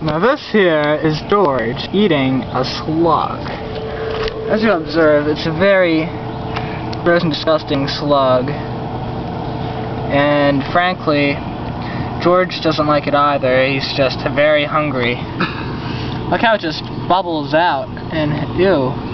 Now this here is George eating a slug. As you observe, it's a very gross and disgusting slug. And frankly, George doesn't like it either. He's just very hungry. Look how it just bubbles out. And ew.